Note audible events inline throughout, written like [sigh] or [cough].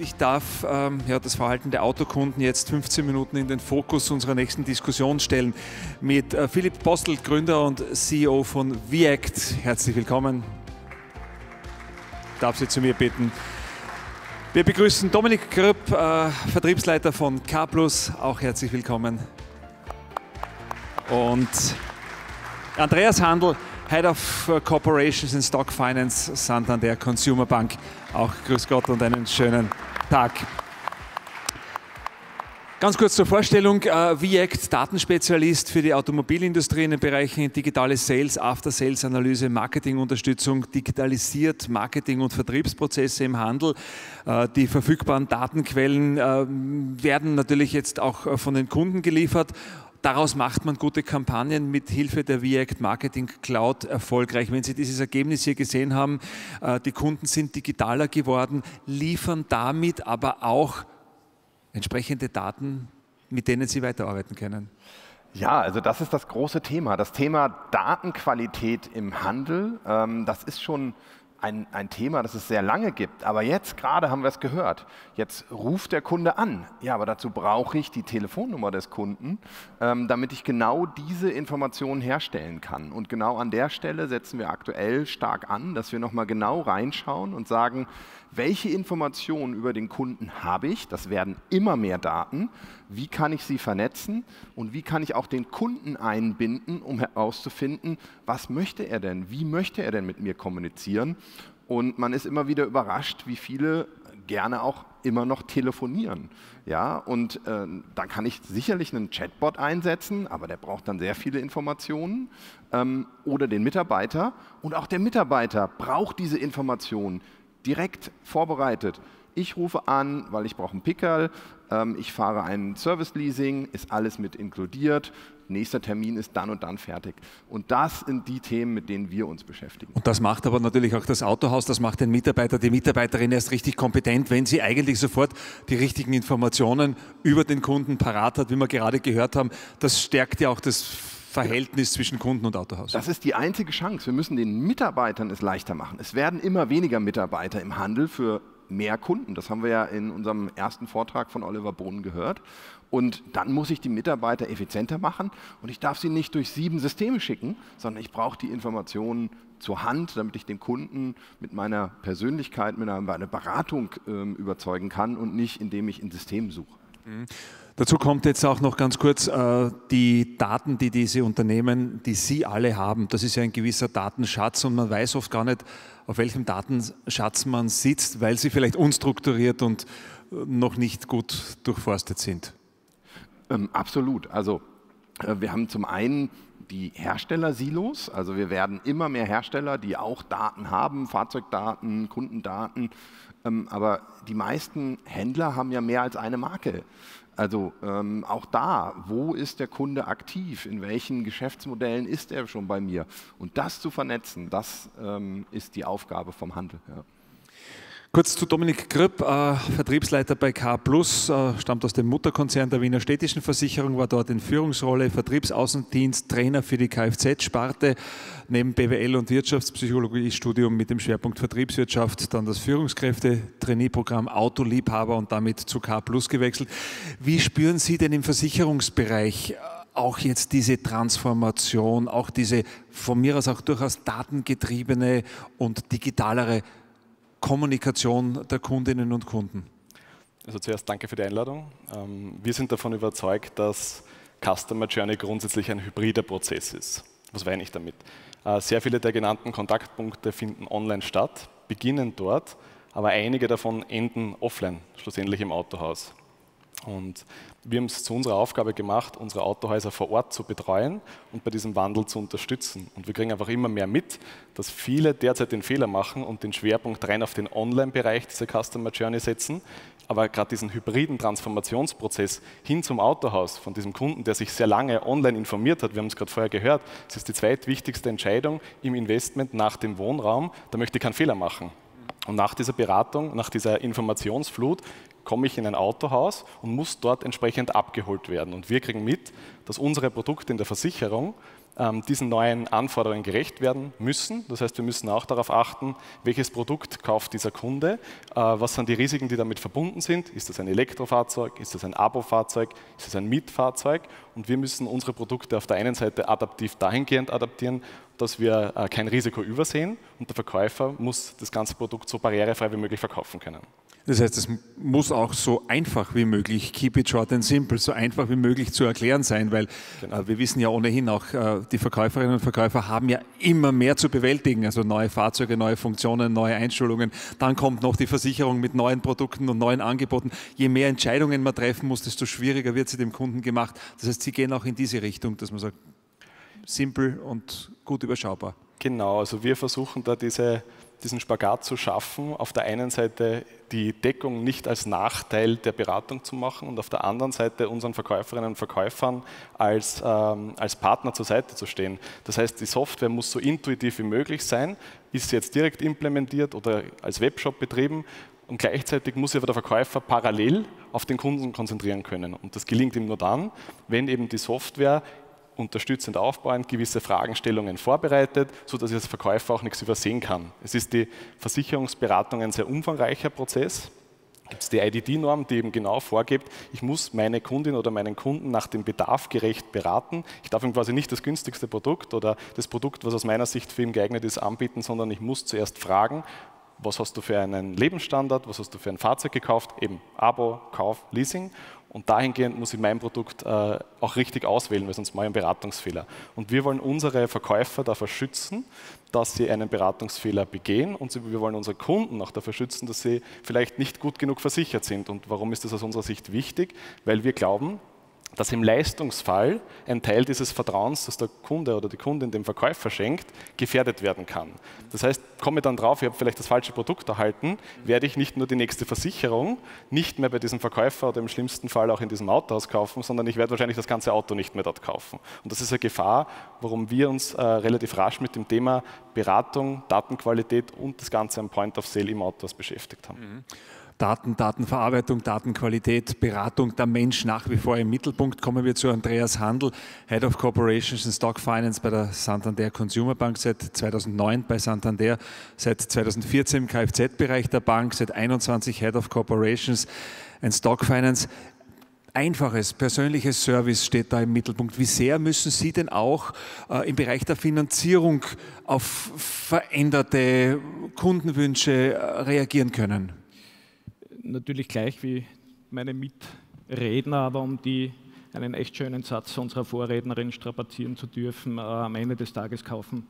ich darf ähm, ja, das Verhalten der Autokunden jetzt 15 Minuten in den Fokus unserer nächsten Diskussion stellen. Mit äh, Philipp Postel, Gründer und CEO von VACT. Herzlich willkommen. Ich darf Sie zu mir bitten. Wir begrüßen Dominik Kröpp, äh, Vertriebsleiter von K+, auch herzlich willkommen. Und Andreas Handel, Head of uh, Corporations in Stock Finance, Santander Consumer Bank. Auch grüß Gott und einen schönen Tag. Ganz kurz zur Vorstellung. Äh, VIACT, Datenspezialist für die Automobilindustrie in den Bereichen digitale Sales, After-Sales-Analyse, Marketingunterstützung, digitalisiert Marketing- und Vertriebsprozesse im Handel. Äh, die verfügbaren Datenquellen äh, werden natürlich jetzt auch von den Kunden geliefert Daraus macht man gute Kampagnen mit Hilfe der VIACT Marketing Cloud erfolgreich. Wenn Sie dieses Ergebnis hier gesehen haben, äh, die Kunden sind digitaler geworden, liefern damit aber auch entsprechende Daten, mit denen sie weiterarbeiten können. Ja, also das ist das große Thema. Das Thema Datenqualität im Handel, ähm, das ist schon ein, ein Thema, das es sehr lange gibt. Aber jetzt gerade haben wir es gehört. Jetzt ruft der Kunde an. Ja, aber dazu brauche ich die Telefonnummer des Kunden, ähm, damit ich genau diese Informationen herstellen kann. Und genau an der Stelle setzen wir aktuell stark an, dass wir nochmal genau reinschauen und sagen, welche Informationen über den Kunden habe ich? Das werden immer mehr Daten. Wie kann ich sie vernetzen und wie kann ich auch den Kunden einbinden, um herauszufinden, was möchte er denn? Wie möchte er denn mit mir kommunizieren? Und man ist immer wieder überrascht, wie viele gerne auch immer noch telefonieren. Ja, und äh, dann kann ich sicherlich einen Chatbot einsetzen, aber der braucht dann sehr viele Informationen ähm, oder den Mitarbeiter. Und auch der Mitarbeiter braucht diese Informationen direkt vorbereitet. Ich rufe an, weil ich brauche einen Pickerl, ähm, ich fahre ein Service-Leasing, ist alles mit inkludiert, nächster Termin ist dann und dann fertig. Und das sind die Themen, mit denen wir uns beschäftigen. Und das macht aber natürlich auch das Autohaus, das macht den Mitarbeiter, die Mitarbeiterin erst richtig kompetent, wenn sie eigentlich sofort die richtigen Informationen über den Kunden parat hat, wie wir gerade gehört haben. Das stärkt ja auch das Verhältnis zwischen Kunden und Autohaus. Das ist die einzige Chance. Wir müssen den Mitarbeitern es leichter machen. Es werden immer weniger Mitarbeiter im Handel für mehr Kunden. Das haben wir ja in unserem ersten Vortrag von Oliver Bohnen gehört. Und dann muss ich die Mitarbeiter effizienter machen und ich darf sie nicht durch sieben Systeme schicken, sondern ich brauche die Informationen zur Hand, damit ich den Kunden mit meiner Persönlichkeit, mit einer, Beratung äh, überzeugen kann und nicht, indem ich in Systemen suche. Mhm. Dazu kommt jetzt auch noch ganz kurz äh, die Daten, die diese Unternehmen, die Sie alle haben. Das ist ja ein gewisser Datenschatz und man weiß oft gar nicht, auf welchem Datenschatz man sitzt, weil sie vielleicht unstrukturiert und äh, noch nicht gut durchforstet sind. Ähm, absolut. Also äh, wir haben zum einen die Herstellersilos. Also wir werden immer mehr Hersteller, die auch Daten haben, Fahrzeugdaten, Kundendaten. Ähm, aber die meisten Händler haben ja mehr als eine Marke. Also ähm, auch da, wo ist der Kunde aktiv? In welchen Geschäftsmodellen ist er schon bei mir? Und das zu vernetzen, das ähm, ist die Aufgabe vom Handel. Ja. Kurz zu Dominik Grüpp, äh, Vertriebsleiter bei K+, äh, stammt aus dem Mutterkonzern der Wiener Städtischen Versicherung, war dort in Führungsrolle, Vertriebsaußendienst, Trainer für die Kfz-Sparte, neben BWL und Wirtschaftspsychologie-Studium mit dem Schwerpunkt Vertriebswirtschaft, dann das Führungskräfte-Trainee-Programm Autoliebhaber und damit zu K+, gewechselt. Wie spüren Sie denn im Versicherungsbereich auch jetzt diese Transformation, auch diese von mir aus auch durchaus datengetriebene und digitalere Kommunikation der Kundinnen und Kunden? Also zuerst danke für die Einladung. Ähm, wir sind davon überzeugt, dass Customer Journey grundsätzlich ein hybrider Prozess ist. Was meine ich damit? Äh, sehr viele der genannten Kontaktpunkte finden online statt, beginnen dort, aber einige davon enden offline, schlussendlich im Autohaus. Und wir haben es zu unserer Aufgabe gemacht, unsere Autohäuser vor Ort zu betreuen und bei diesem Wandel zu unterstützen. Und wir kriegen einfach immer mehr mit, dass viele derzeit den Fehler machen und den Schwerpunkt rein auf den Online-Bereich dieser Customer Journey setzen, aber gerade diesen hybriden Transformationsprozess hin zum Autohaus von diesem Kunden, der sich sehr lange online informiert hat, wir haben es gerade vorher gehört, es ist die zweitwichtigste Entscheidung im Investment nach dem Wohnraum, da möchte ich keinen Fehler machen. Und nach dieser Beratung, nach dieser Informationsflut komme ich in ein Autohaus und muss dort entsprechend abgeholt werden. Und wir kriegen mit, dass unsere Produkte in der Versicherung ähm, diesen neuen Anforderungen gerecht werden müssen. Das heißt, wir müssen auch darauf achten, welches Produkt kauft dieser Kunde, äh, was sind die Risiken, die damit verbunden sind. Ist das ein Elektrofahrzeug, ist das ein Abo-Fahrzeug, ist das ein Mietfahrzeug? Und wir müssen unsere Produkte auf der einen Seite adaptiv dahingehend adaptieren, dass wir äh, kein Risiko übersehen und der Verkäufer muss das ganze Produkt so barrierefrei wie möglich verkaufen können. Das heißt, es muss auch so einfach wie möglich, keep it short and simple, so einfach wie möglich zu erklären sein, weil genau. äh, wir wissen ja ohnehin auch, äh, die Verkäuferinnen und Verkäufer haben ja immer mehr zu bewältigen, also neue Fahrzeuge, neue Funktionen, neue Einschulungen. Dann kommt noch die Versicherung mit neuen Produkten und neuen Angeboten. Je mehr Entscheidungen man treffen muss, desto schwieriger wird sie dem Kunden gemacht. Das heißt, Sie gehen auch in diese Richtung, dass man sagt, simpel und gut überschaubar. Genau, also wir versuchen da diese diesen Spagat zu schaffen, auf der einen Seite die Deckung nicht als Nachteil der Beratung zu machen und auf der anderen Seite unseren Verkäuferinnen und Verkäufern als, ähm, als Partner zur Seite zu stehen. Das heißt, die Software muss so intuitiv wie möglich sein, ist jetzt direkt implementiert oder als Webshop betrieben und gleichzeitig muss sich aber der Verkäufer parallel auf den Kunden konzentrieren können. Und das gelingt ihm nur dann, wenn eben die Software unterstützend aufbauend gewisse Fragestellungen vorbereitet, sodass ich als Verkäufer auch nichts übersehen kann. Es ist die Versicherungsberatung ein sehr umfangreicher Prozess. Gibt es die IDD-Norm, die eben genau vorgibt, ich muss meine Kundin oder meinen Kunden nach dem Bedarf gerecht beraten. Ich darf ihm quasi nicht das günstigste Produkt oder das Produkt, was aus meiner Sicht für ihn geeignet ist, anbieten, sondern ich muss zuerst fragen, was hast du für einen Lebensstandard, was hast du für ein Fahrzeug gekauft, eben Abo, Kauf, Leasing und dahingehend muss ich mein Produkt äh, auch richtig auswählen, weil sonst mache ich einen Beratungsfehler. Und wir wollen unsere Verkäufer davor schützen, dass sie einen Beratungsfehler begehen und wir wollen unsere Kunden auch dafür schützen, dass sie vielleicht nicht gut genug versichert sind. Und warum ist das aus unserer Sicht wichtig? Weil wir glauben, dass im Leistungsfall ein Teil dieses Vertrauens, das der Kunde oder die Kundin dem Verkäufer schenkt, gefährdet werden kann. Das heißt, komme ich dann drauf, ich habe vielleicht das falsche Produkt erhalten, werde ich nicht nur die nächste Versicherung nicht mehr bei diesem Verkäufer oder im schlimmsten Fall auch in diesem Autohaus kaufen, sondern ich werde wahrscheinlich das ganze Auto nicht mehr dort kaufen. Und das ist eine Gefahr, warum wir uns äh, relativ rasch mit dem Thema Beratung, Datenqualität und das Ganze am Point of Sale im Autohaus beschäftigt haben. Mhm. Daten, Datenverarbeitung, Datenqualität, Beratung, der Mensch nach wie vor im Mittelpunkt. Kommen wir zu Andreas Handel, Head of Corporations and Stock Finance bei der Santander Consumer Bank, seit 2009 bei Santander, seit 2014 im Kfz-Bereich der Bank, seit 21 Head of Corporations and Stock Finance. Einfaches, persönliches Service steht da im Mittelpunkt. Wie sehr müssen Sie denn auch äh, im Bereich der Finanzierung auf veränderte Kundenwünsche äh, reagieren können? Natürlich gleich wie meine Mitredner, aber um die einen echt schönen Satz unserer Vorrednerin strapazieren zu dürfen, äh, am Ende des Tages kaufen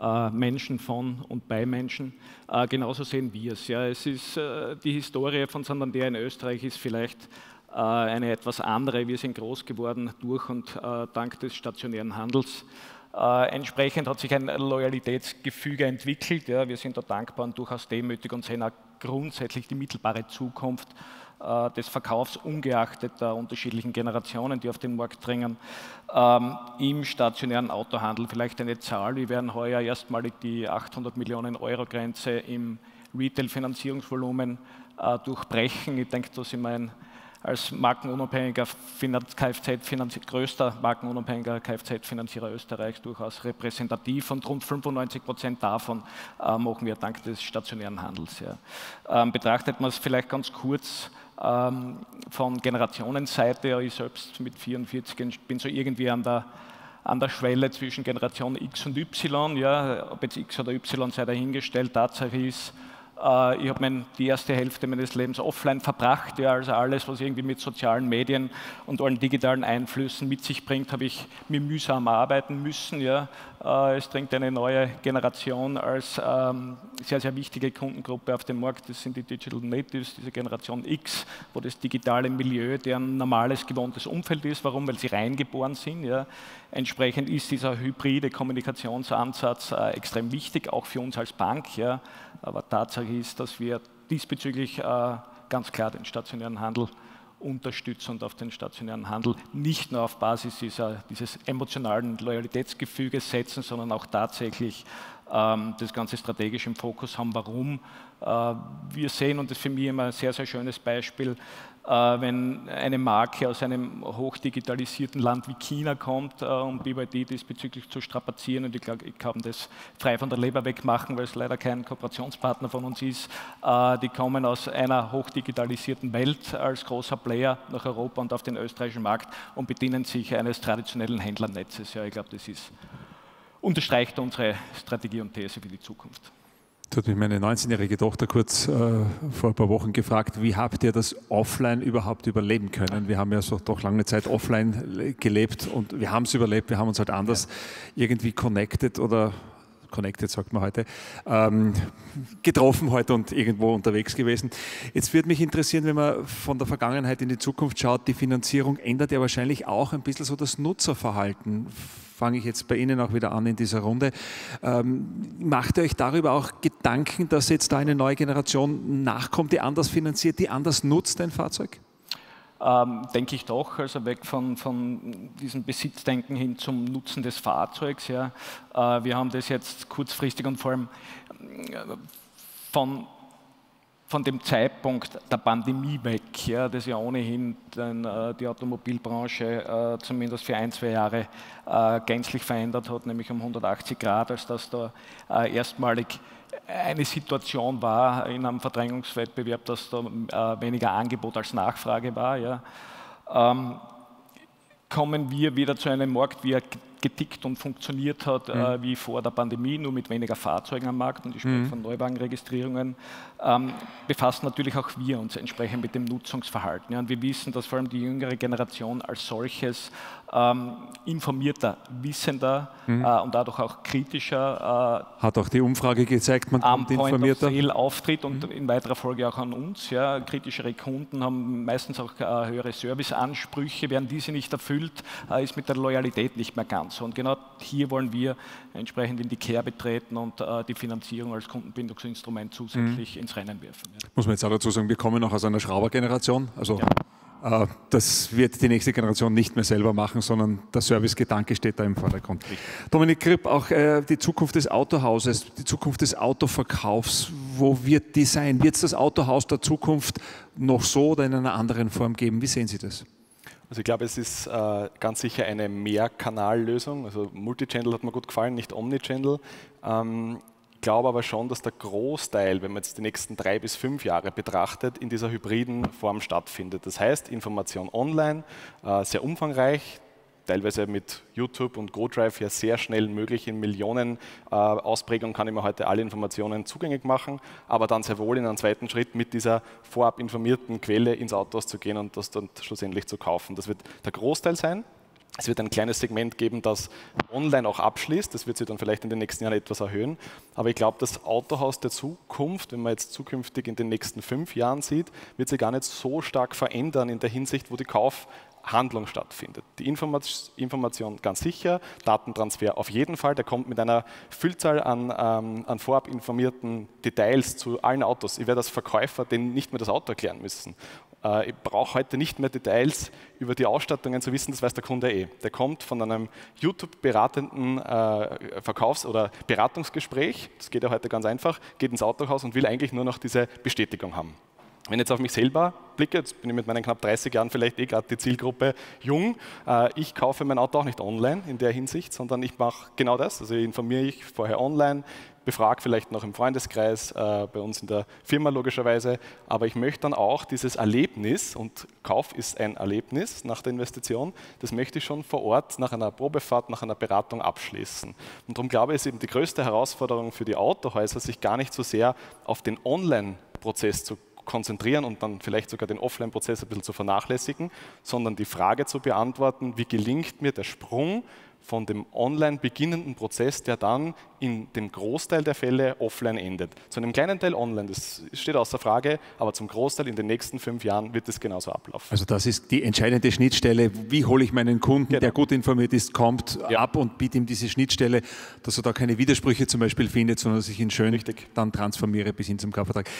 äh, Menschen von und bei Menschen. Äh, genauso sehen wir es. Ja. Es ist äh, die Historie von Santander in Österreich ist vielleicht äh, eine etwas andere. Wir sind groß geworden durch und äh, dank des stationären Handels. entsprechend hat sich ein Loyalitätsgefüge entwickelt. Ja. Wir sind da dankbar und durchaus demütig und sehen auch grundsätzlich die mittelbare Zukunft äh, des Verkaufs, ungeachtet der unterschiedlichen Generationen, die auf den Markt dringen, ähm, im stationären Autohandel. Vielleicht eine Zahl, wir werden heuer erstmalig die 800 Millionen Euro Grenze im Retail-Finanzierungsvolumen äh, durchbrechen. Ich denke, da sind wir als markenunabhängiger Kfz größter markenunabhängiger Kfz-Finanzierer Österreichs durchaus repräsentativ und rund 95 Prozent davon äh, machen wir dank des stationären Handels. Ja. Ähm, betrachtet man es vielleicht ganz kurz ähm, von Generationenseite, ich selbst mit 44 bin so irgendwie an der an der Schwelle zwischen Generation X und Y, ja, ob jetzt X oder Y sei dahingestellt, Tatsache ist, ich habe die erste Hälfte meines Lebens offline verbracht, ja, also alles, was irgendwie mit sozialen Medien und allen digitalen Einflüssen mit sich bringt, habe ich mir mühsam arbeiten müssen. Ja. Äh, es dringt eine neue Generation als ähm, sehr, sehr wichtige Kundengruppe auf den Markt. Das sind die Digital Natives, diese Generation X, wo das digitale Milieu deren normales, gewohntes Umfeld ist. Warum? Weil sie reingeboren sind. Ja. Entsprechend ist dieser hybride Kommunikationsansatz äh, extrem wichtig, auch für uns als Bank. Ja. Aber Tatsache ist, dass wir diesbezüglich äh, ganz klar den stationären Handel unterstützen und auf den stationären Handel nicht nur auf Basis dieser, dieses emotionalen Loyalitätsgefüges setzen, sondern auch tatsächlich ähm, das Ganze strategisch im Fokus haben. Warum? Wir sehen, und das ist für mich immer ein sehr, sehr schönes Beispiel, äh, wenn eine Marke aus einem hochdigitalisierten Land wie China kommt, äh, um BYD diesbezüglich zu strapazieren. Und ich glaube, ich kann das frei von der Leber wegmachen, weil es leider kein Kooperationspartner von uns ist. Äh, die kommen aus einer hochdigitalisierten Welt als großer Player nach Europa und auf den österreichischen Markt und bedienen sich eines traditionellen Händlernetzes. Ja, ich glaube, das ist, unterstreicht unsere Strategie und These für die Zukunft. Das hat mich meine 19-jährige Tochter kurz äh, vor ein paar Wochen gefragt, wie habt ihr das offline überhaupt überleben können? Wir haben ja so doch lange Zeit offline gelebt und wir haben es überlebt, wir haben uns halt anders ja. irgendwie connected oder connected sagt man heute, ähm, getroffen heute und irgendwo unterwegs gewesen. Jetzt würde mich interessieren, wenn man von der Vergangenheit in die Zukunft schaut, die Finanzierung ändert ja wahrscheinlich auch ein bisschen so das Nutzerverhalten fange ich jetzt bei Ihnen auch wieder an in dieser Runde. Ähm, macht ihr euch darüber auch Gedanken, dass jetzt da eine neue Generation nachkommt, die anders finanziert, die anders nutzt ein Fahrzeug? Ähm, denke ich doch, also weg von, von diesem Besitzdenken hin zum Nutzen des Fahrzeugs. Ja. Äh, wir haben das jetzt kurzfristig und vor allem äh, von von dem Zeitpunkt der Pandemie weg, ja, das ja ohnehin den, äh, die Automobilbranche äh, zumindest für ein, zwei Jahre äh, gänzlich verändert hat, nämlich um 180 Grad, als dass da äh, erstmalig eine Situation war in einem Verdrängungswettbewerb, dass da äh, weniger Angebot als Nachfrage war. Ja. Ähm, kommen wir wieder zu einem Markt, wie er getickt und funktioniert hat, äh, mhm. äh, wie vor der Pandemie, nur mit weniger Fahrzeugen am Markt und ich spreche mhm. von Neuwagenregistrierungen, ähm, befassen natürlich auch wir uns entsprechend mit dem Nutzungsverhalten. Ja, und wir wissen, dass vor allem die jüngere Generation als solches ähm, informierter, wissender mhm. äh, und dadurch auch kritischer. Äh, Hat auch die Umfrage gezeigt, man kommt informierter. Point auftritt und mhm. in weiterer Folge auch an uns. Ja. Kritischere Kunden haben meistens auch äh, höhere Serviceansprüche. Werden diese nicht erfüllt, äh, ist mit der Loyalität nicht mehr ganz so. Und genau hier wollen wir entsprechend in die Care betreten und äh, die Finanzierung als Kundenbindungsinstrument zusätzlich mhm. ins Rennen werfen. Ja. Muss man jetzt auch dazu sagen, wir kommen noch aus einer Schraubergeneration. Also ja. Äh, das wird die nächste Generation nicht mehr selber machen, sondern der Servicegedanke steht da im Vordergrund. Dominik Kripp, auch äh, die Zukunft des Autohauses, die Zukunft des Autoverkaufs, wo wird die sein? Wird es das Autohaus der Zukunft noch so oder in einer anderen Form geben? Wie sehen Sie das? Also ich glaube, es ist äh, ganz sicher eine Mehrkanallösung. Also Multichannel hat mir gut gefallen, nicht Omnichannel. Ähm, ich glaube aber schon, dass der Großteil, wenn man jetzt die nächsten drei bis fünf Jahre betrachtet, in dieser hybriden Form stattfindet. Das heißt, Information online, äh, sehr umfangreich, teilweise mit YouTube und GoDrive ja sehr schnell möglich. In Millionen äh, Ausprägungen kann ich mir heute alle Informationen zugänglich machen, aber dann sehr wohl in einem zweiten Schritt mit dieser vorab informierten Quelle ins Autohaus zu gehen und das dann schlussendlich zu kaufen. Das wird der Großteil sein. Es wird ein kleines Segment geben, das online auch abschließt. Das wird sich dann vielleicht in den nächsten Jahren etwas erhöhen. Aber ich glaube, das Autohaus der Zukunft, wenn man jetzt zukünftig in den nächsten fünf Jahren sieht, wird sich gar nicht so stark verändern in der Hinsicht, wo die Kaufhandlung stattfindet. Die Information ganz sicher, Datentransfer auf jeden Fall, der kommt mit einer Füllzahl an, ähm, an vorab informierten Details zu allen Autos. Ich werde als Verkäufer denen nicht mehr das Auto erklären müssen. Äh, ich brauche heute nicht mehr Details über die Ausstattungen zu wissen, das weiß der Kunde eh. Der kommt von einem YouTube-beratenden äh, Verkaufs- oder Beratungsgespräch, das geht ja heute ganz einfach, geht ins Autohaus und will eigentlich nur noch diese Bestätigung haben. Wenn ich jetzt auf mich selber blicke, jetzt bin ich mit meinen knapp 30 Jahren vielleicht eh gerade die Zielgruppe jung, äh, ich kaufe mein Auto auch nicht online in der Hinsicht, sondern ich mache genau das. Also informiere ich vorher online, befrage vielleicht noch im Freundeskreis, äh, bei uns in der Firma logischerweise, aber ich möchte dann auch dieses Erlebnis, und Kauf ist ein Erlebnis nach der Investition, das möchte ich schon vor Ort nach einer Probefahrt, nach einer Beratung abschließen. Und darum glaube ich, ist eben die größte Herausforderung für die Autohäuser, sich gar nicht so sehr auf den Online-Prozess zu konzentrieren und dann vielleicht sogar den Offline-Prozess ein bisschen zu vernachlässigen, sondern die Frage zu beantworten, wie gelingt mir der Sprung von dem online beginnenden Prozess, der dann in dem Großteil der Fälle offline endet. Zu einem kleinen Teil online, das steht außer Frage, aber zum Großteil in den nächsten fünf Jahren wird es genauso ablaufen. Also das ist die entscheidende Schnittstelle. Wie hole ich meinen Kunden, genau. der gut informiert ist, kommt ja. ab und biete ihm diese Schnittstelle, dass er da keine Widersprüche zum Beispiel findet, sondern dass ich ihn schön Richtig. dann transformiere bis hin zum Kaufvertrag.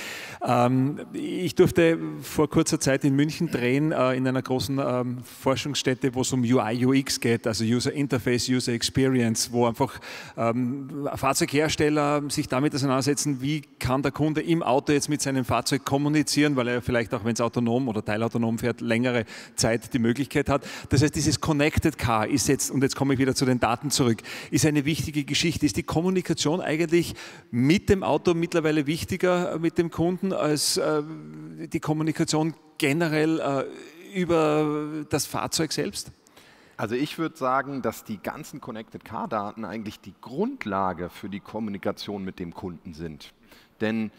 Ähm, ich durfte vor kurzer Zeit in München drehen, äh, in einer großen ähm, Forschungsstätte, wo es um UI, UX geht, also User Interface Interface User Experience, wo einfach ähm, Fahrzeughersteller sich damit auseinandersetzen, wie kann der Kunde im Auto jetzt mit seinem Fahrzeug kommunizieren, weil er vielleicht auch, wenn es autonom oder teilautonom fährt, längere Zeit die Möglichkeit hat. Das heißt, dieses Connected Car ist jetzt, und jetzt komme ich wieder zu den Daten zurück, ist eine wichtige Geschichte. Ist die Kommunikation eigentlich mit dem Auto mittlerweile wichtiger mit dem Kunden als äh, die Kommunikation generell äh, über das Fahrzeug selbst? Also ich würde sagen, dass die ganzen Connected Car Daten eigentlich die Grundlage für die Kommunikation mit dem Kunden sind. Denn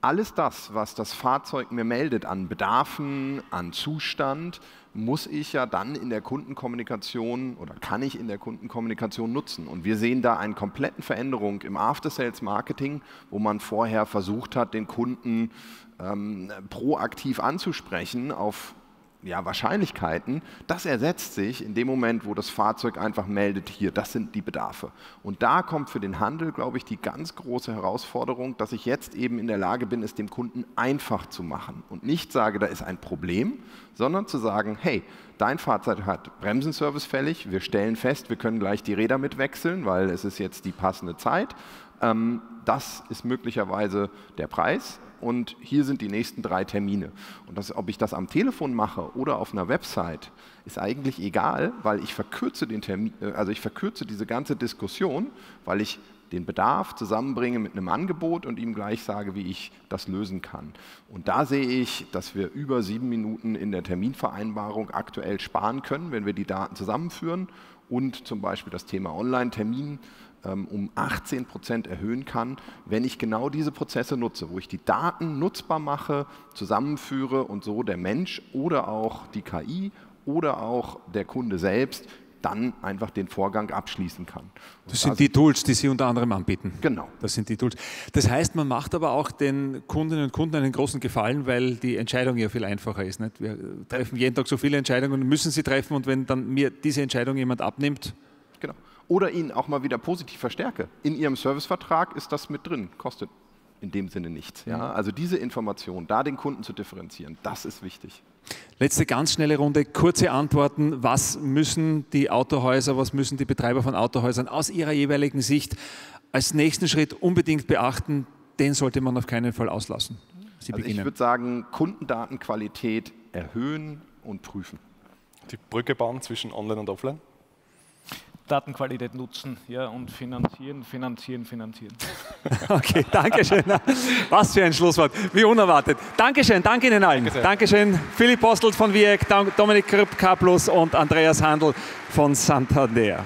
alles das, was das Fahrzeug mir meldet an Bedarfen, an Zustand, muss ich ja dann in der Kundenkommunikation oder kann ich in der Kundenkommunikation nutzen. Und wir sehen da eine komplette Veränderung im After-Sales-Marketing, wo man vorher versucht hat, den Kunden ähm, proaktiv anzusprechen auf ja, Wahrscheinlichkeiten, das ersetzt sich in dem Moment, wo das Fahrzeug einfach meldet, hier, das sind die Bedarfe. Und da kommt für den Handel, glaube ich, die ganz große Herausforderung, dass ich jetzt eben in der Lage bin, es dem Kunden einfach zu machen und nicht sage, da ist ein Problem, sondern zu sagen, hey, dein Fahrzeug hat Bremsenservice fällig, wir stellen fest, wir können gleich die Räder mitwechseln, weil es ist jetzt die passende Zeit. Ähm, das ist möglicherweise der Preis und hier sind die nächsten drei Termine. Und das, ob ich das am Telefon mache oder auf einer Website, ist eigentlich egal, weil ich verkürze den Termin, äh, also ich verkürze diese ganze Diskussion, weil ich den Bedarf zusammenbringe mit einem Angebot und ihm gleich sage, wie ich das lösen kann. Und da sehe ich, dass wir über sieben Minuten in der Terminvereinbarung aktuell sparen können, wenn wir die Daten zusammenführen und zum Beispiel das Thema Online-Termin um 18 Prozent erhöhen kann, wenn ich genau diese Prozesse nutze, wo ich die Daten nutzbar mache, zusammenführe und so der Mensch oder auch die KI oder auch der Kunde selbst dann einfach den Vorgang abschließen kann. Und das sind die Tools, die Sie unter anderem anbieten. Genau. Das sind die Tools. Das heißt, man macht aber auch den Kundinnen und Kunden einen großen Gefallen, weil die Entscheidung ja viel einfacher ist. Nicht? Wir treffen jeden Tag so viele Entscheidungen und müssen sie treffen und wenn dann mir diese Entscheidung jemand abnimmt, Genau. Oder ihn auch mal wieder positiv verstärke. In Ihrem Servicevertrag ist das mit drin, kostet in dem Sinne nichts. Ja? Also diese Information, da den Kunden zu differenzieren, das ist wichtig. Letzte ganz schnelle Runde, kurze Antworten. Was müssen die Autohäuser, was müssen die Betreiber von Autohäusern aus ihrer jeweiligen Sicht als nächsten Schritt unbedingt beachten? Den sollte man auf keinen Fall auslassen. Sie also beginnen. Ich würde sagen, Kundendatenqualität erhöhen und prüfen. Die Brücke bauen zwischen Online und Offline? Datenqualität nutzen ja, und finanzieren, finanzieren, finanzieren. [laughs] okay, danke schön. Was für ein Schlusswort, wie unerwartet. Dankeschön, danke Ihnen allen. Danke Dankeschön, Philipp Postelt von WIEC, Dominik Krüpp, K+, und Andreas Handel von Santander.